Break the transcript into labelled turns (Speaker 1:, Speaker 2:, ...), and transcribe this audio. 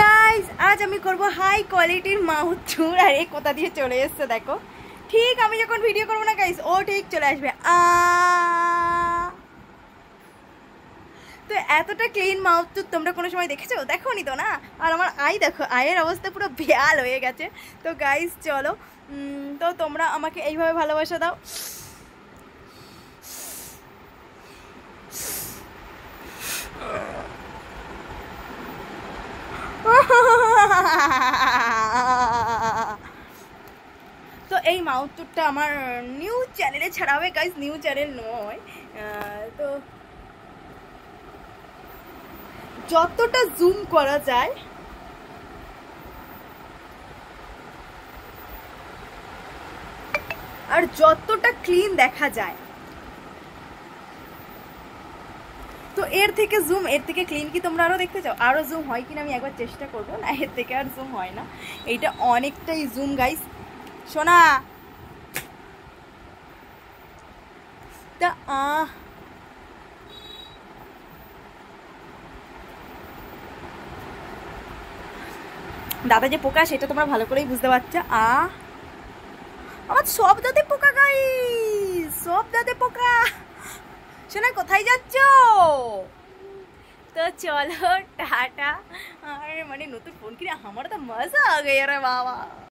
Speaker 1: Guys আজ আমি করব হাই কোয়ালিটির মাউথ চুর আর এ কোথা দিয়ে চলে এসছে, দেখো। ঠিক, আমি যখন ভিডিও করব না গাইস ও ঠিক চলে আসবে। আ। তো এতটা ক্লিন মাউথ চুর তোমরা কোনো সময় দেখেছ? দেখো নি তো না? আর আমার আই দেখো আয়ের অবস্থা পুরো বেয়াল হয়ে গেছে। তো গাইস চলো। তো তোমরা আমাকে এইভাবে ভালোবাসা দাও। তো এই মাউথ টুরটা আমার নিউ চ্যানেলে ছাড়া হবে গাইজ নিউ চ্যানেল নয়। তো যতটা জুম করা যায়, আর যতটা ক্লিন দেখা যায় তো এর থেকে জুম এর থেকে ক্লিন কি তোমরা আরও দেখতে চাও? আরও জুম হয় কিনা আমি একবার চেষ্টা করব, না, এর থেকে আর জুম হয় না। এইটা অনেকটাই জুম গাইস শোনা তা, আহ। দাদা যে পোকা, সেটা তোমরা ভালো করেই বুঝতে পারছ। আ আমার সব দাঁতে পোকা গাই সব দাঁতে পোকা! শোনা কোথায় যাচ্ছ? তো চলো, টাটা। আর মানে নতুন ফোন কিনে আমার তো মজা আ গয়া রে বাবা।